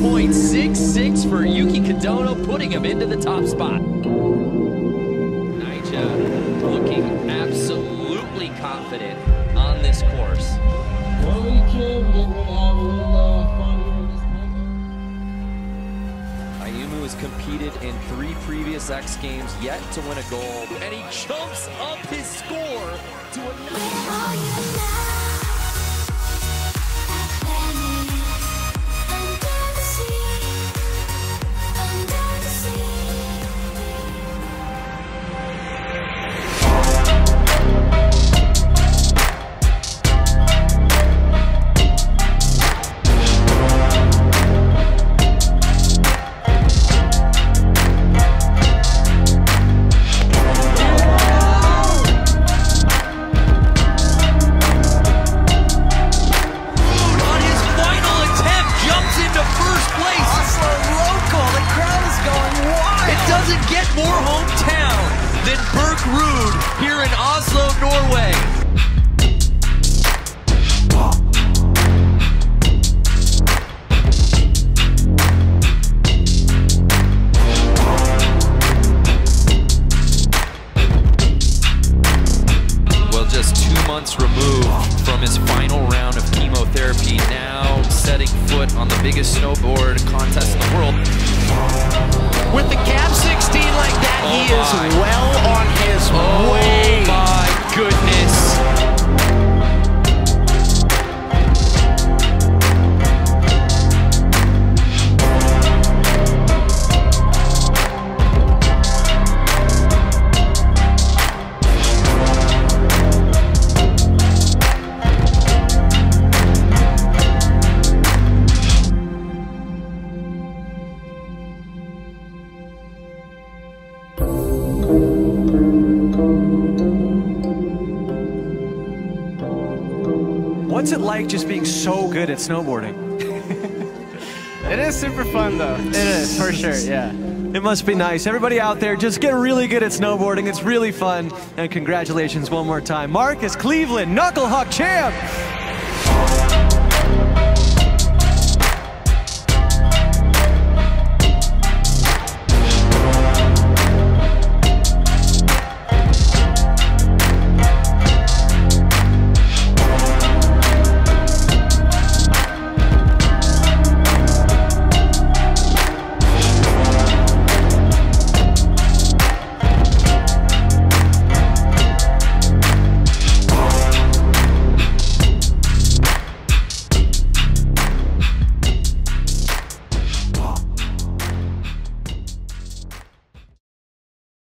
1.66 for Yuki Kadono, putting him into the top spot. Nyjah looking absolutely confident on this course. Ayumu has competed in three previous X Games, yet to win a gold, and he jumps up his score to a... more hometown than Birk Ruud here in Oslo, Norway. Well, just two months removed from his final round of chemotherapy, now setting foot on the biggest snowboard contest in the world. What's it like just being so good at snowboarding? It is super fun though. It is for sure. Yeah. It must be nice. Everybody out there, just get really good at snowboarding. It's really fun. And congratulations one more time. Marcus Kleveland, Knucklehuck champ.